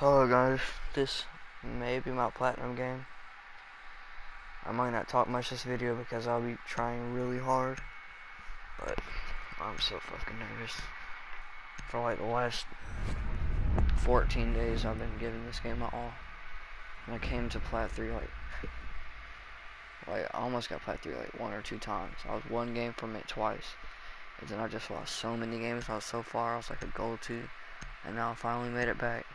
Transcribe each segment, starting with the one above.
Hello guys, this may be my platinum game. I might not talk much this video because I'll be trying really hard. But I'm so fucking nervous. For like the last 14 days I've been giving this game my all. And I came to plat 3 like like I almost got plat 3 like one or two times. I was one game from it twice. And then I just lost so many games. I was so far. I was like a goal two. And now I finally made it back.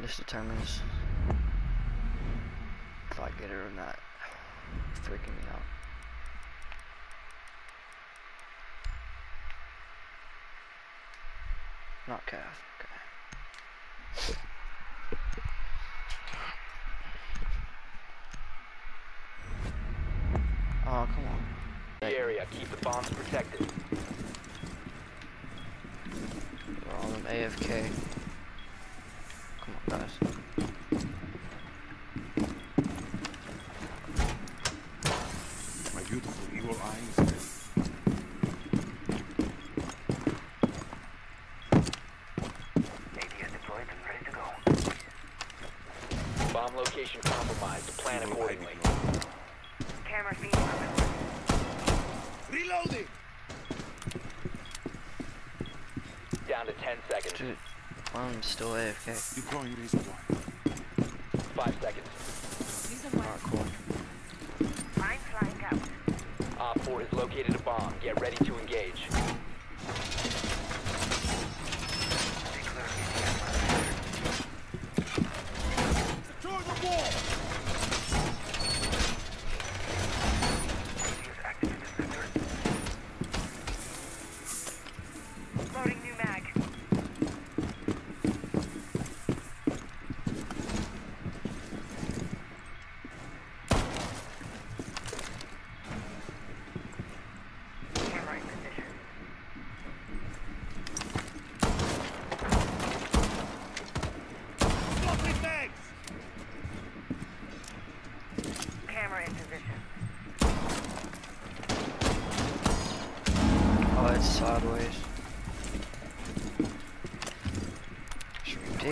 This determines if I get it or not. It's freaking me out. Not calf. Okay. Oh, come on. The area, keep the bombs protected. We're all them AFK. Come on, guys. My beautiful evil eyes. Bomb location compromised. Plan Evil accordingly. hiding. Camera feed on Reloading! Down to 10 seconds. Dude, I'm still AFK. Deploying razor wire. 5 seconds. Alright, cool. Mine flying out. Op 4 has located a bomb. Get ready to engage.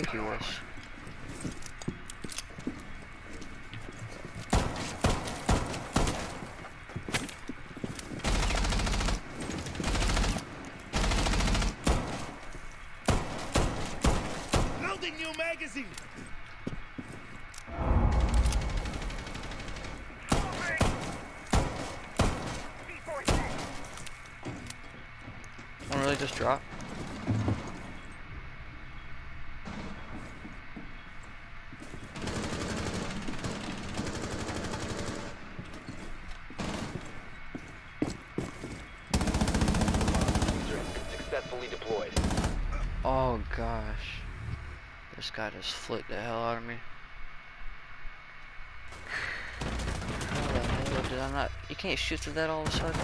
It's ridiculous. Loading new magazine! C4 set. One really just dropped. User has been successfully deployed. Oh gosh. This guy just flicked the hell out of me. How the hell did I not? You can't shoot through that all of a sudden.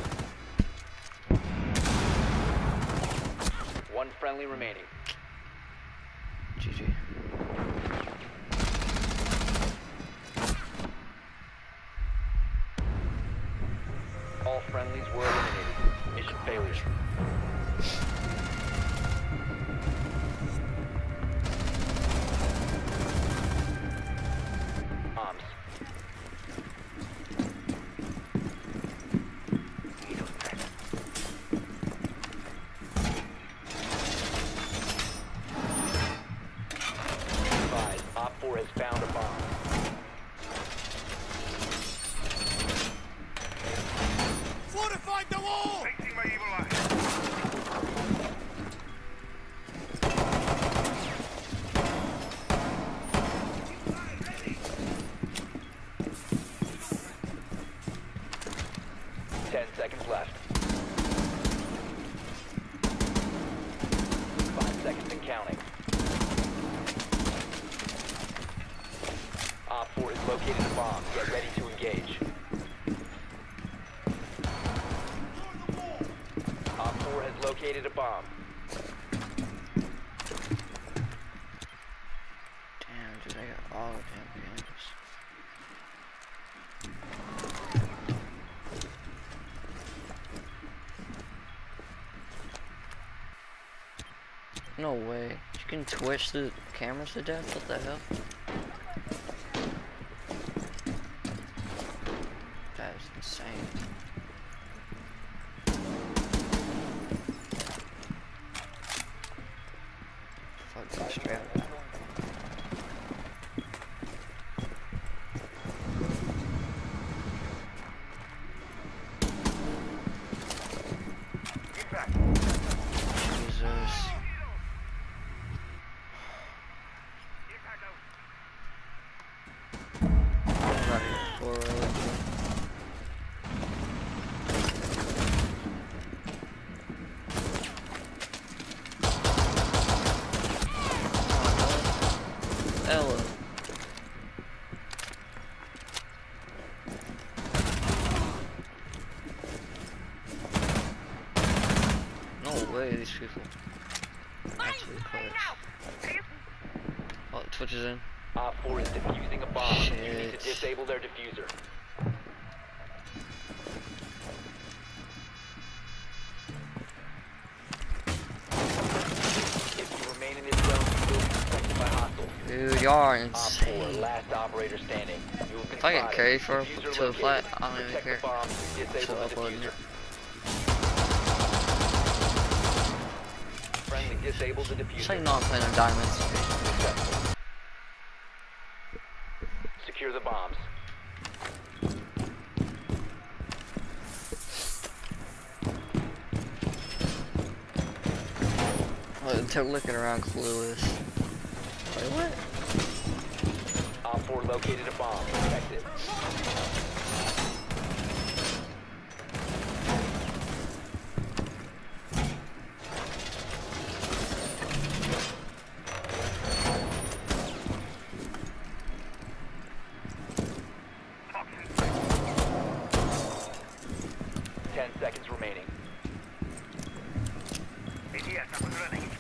One friendly remaining. Op 4 has located a bomb. Get ready to engage. Op 4 has located a bomb. Damn, dude, I got all of him games. No way. You can twitch the cameras to death? What the hell? That Ela. No way, these people. Actually close. Oh, Twitch is in. Op 4 is defusing a bomb. You need Shit. to disable their diffuser. Are Op 4, insane. last operator standing. You have been If I get carried for to a flat. I don't even care. the bomb. Disable Still the uploading diffuser. it. Friendly, disable the diffuser. It's like not playing on diamonds. Secure the bombs. They're looking around clueless. Wait, what? Op 4 located a bomb. Protect. Ten seconds remaining. ATS up and running.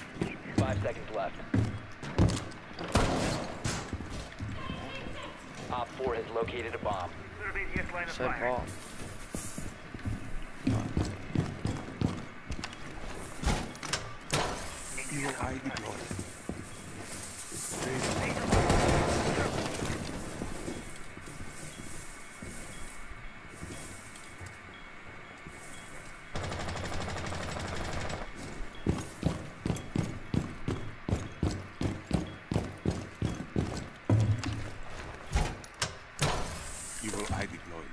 Five seconds left. Op 4 has located a bomb. Clear of ATS line of Said fire. ball. UI deployed. Evil eye deployed.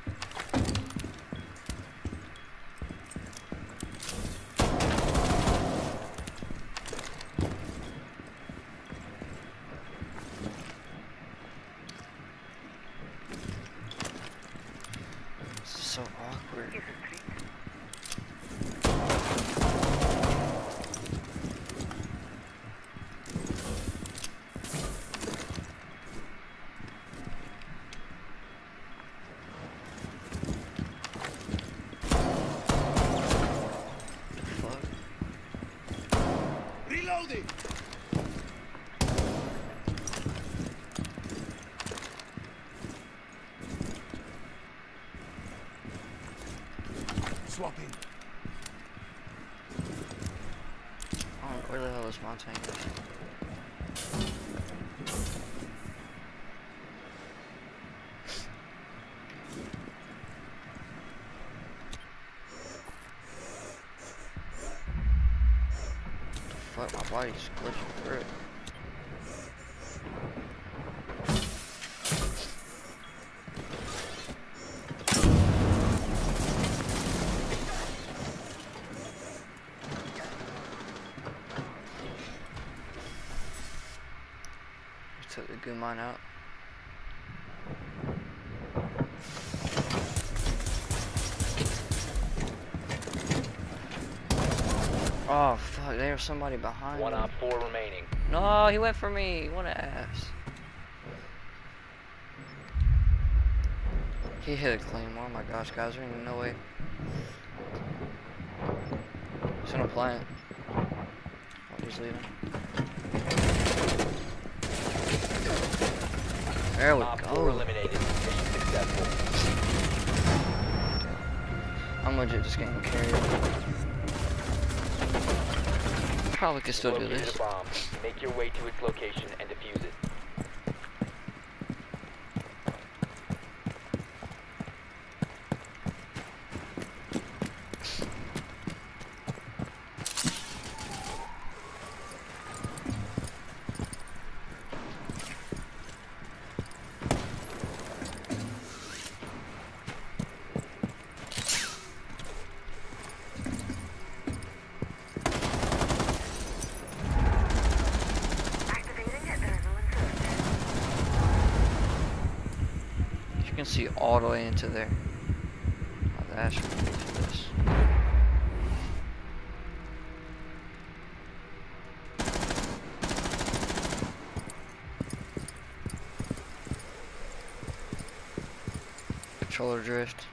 This is so awkward. This is treat. Fuck. Reloading! Swapping. Oh, where the hell is Montagne? Fuck, my body's took the mine out. Oh fuck, there's somebody behind One me. Op 4 remaining. No, he went for me. What an ass. He hit a claymore. Oh my gosh, guys, there ain't no way. He's plant. Oh, he's leaving. There we Op go. eliminated. I'm legit just getting carried. probably could still do this. Make your way to its location and defuse it. Can see all the way into there. Oh, that's ridiculous. Controller drift.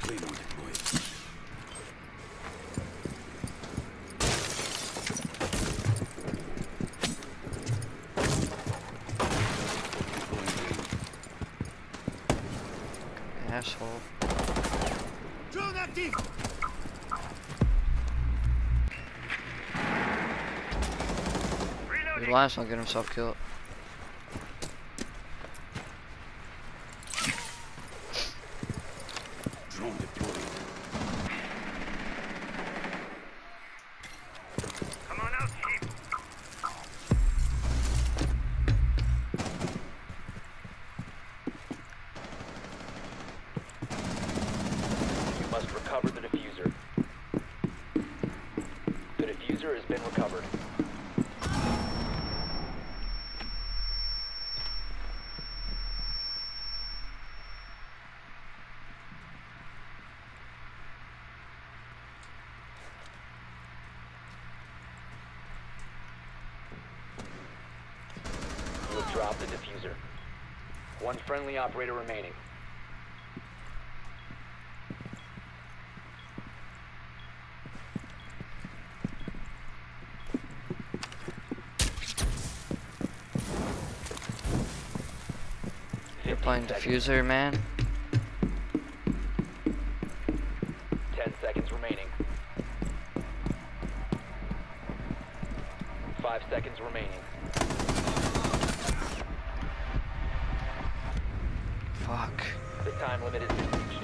Plane on deployed. Deploying drone. Asshole. Drone active! The last one get himself killed. Drone deployed. Come on out, Chief. You must recover the diffuser. The diffuser has been recovered. Dropped the diffuser. One friendly operator remaining. You're playing diffuser, man. 10 seconds remaining. 5 seconds remaining. Fuck. The time limit has been reached.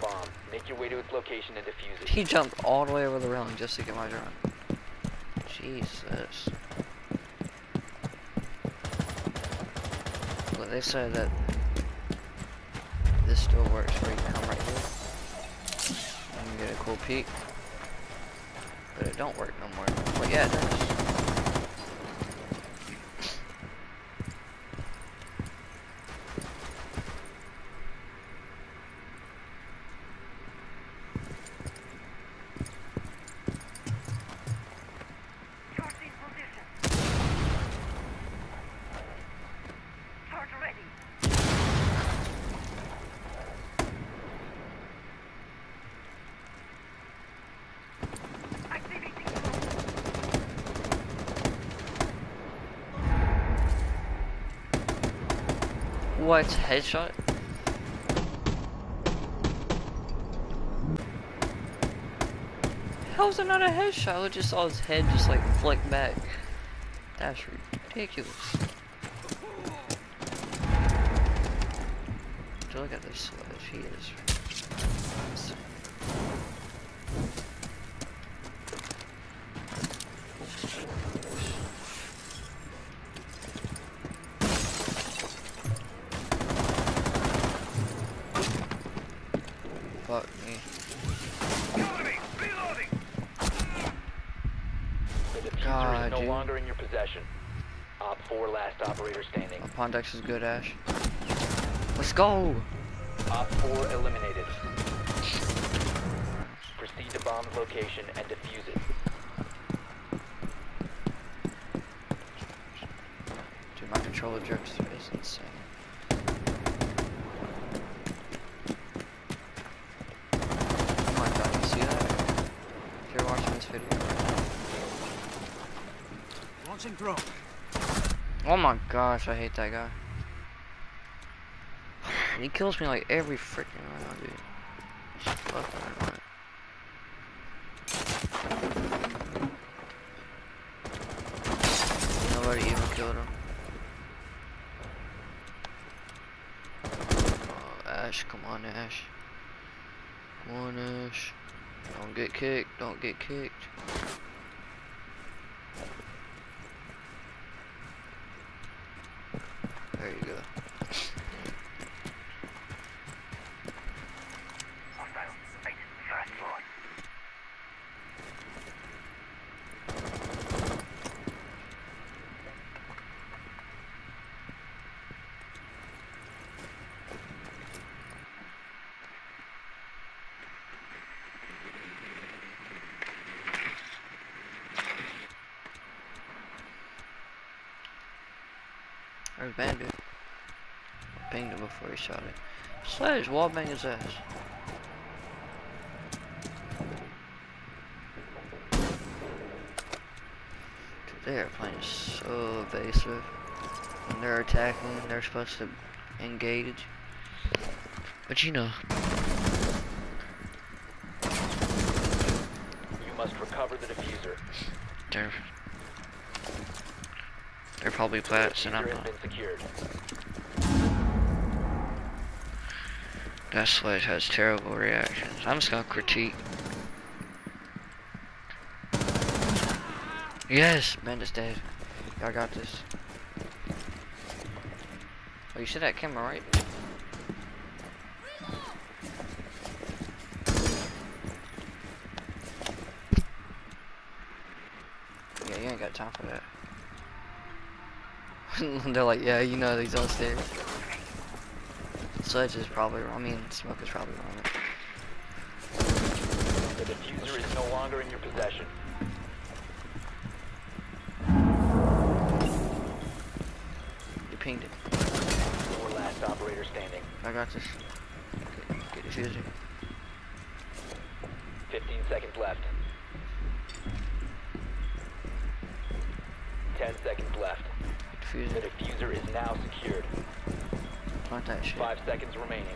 Bomb. Make your way to its location and defuse it. He jumped all the way over the railing just to get my drone. Jesus. But they said that this still works where you come right here. And get a cool peek. But it don't work no more. But yeah, it does. What? Headshot? How's it not a headshot? I just saw his head just like flick back. That's ridiculous. Look at this sledge. He is. Fuck me. God, no dude. longer in your possession. Op 4 last operator standing. Pondex is good, Ash. Let's go! Op 4 eliminated. Proceed to bomb location and defuse it. Dude, my controller drips is insane. If you're watching video. Launching drone. Oh my gosh, I hate that guy. He kills me like every freaking round, dude. It's fucking annoying. Nobody even killed him. Oh, Ash, come on, Ash. Come on, Ash. Don't get kicked. Don't get kicked. There you go. There's Bandit. Pinged him before he shot it. Sledge, wall bang his ass. Their airplane is so evasive. When they're attacking, they're supposed to engage. But you know, You must recover the diffuser. they're they're probably plats and I'm not. That sledge has terrible reactions. I'm just gonna critique. Yes, Bandit's dead. Y'all got this. Oh, you see that camera, right? Yeah, you ain't got time for that. They're like, yeah, you know he's on stairs. Sledge is probably wrong. I mean, Smoke is probably wrong. The diffuser is no longer in your possession. You pinged it. Four last operator standing. I got this. Get, get diffuser. 15 seconds left. 10 seconds left. Get The diffuser. diffuser is now secured. Plant that shit. Five seconds remaining.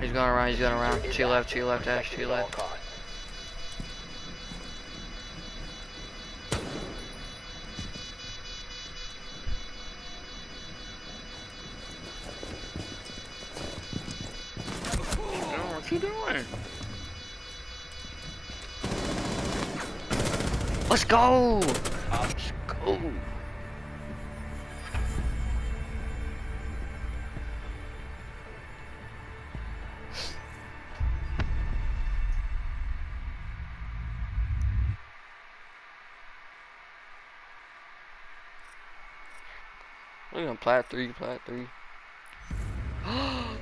He's going around, he's going around. Diffuser To your left, to your left, Ash, to your left. costs. What's he doing? Let's go! Let's go! At him, plat three, plat three.